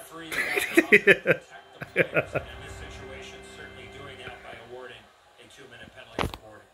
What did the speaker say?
referee yeah. in this situation, certainly doing that by awarding a two-minute penalty for boarding.